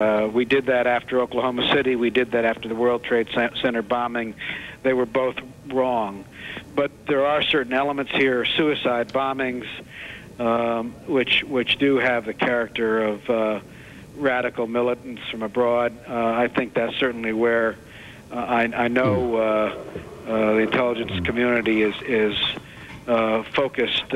Uh, we did that after Oklahoma City. We did that after the World Trade Center bombing. They were both wrong. But there are certain elements here, suicide bombings, um, which which do have the character of uh, radical militants from abroad. Uh, I think that's certainly where uh, I, I know uh, the intelligence community is is focused.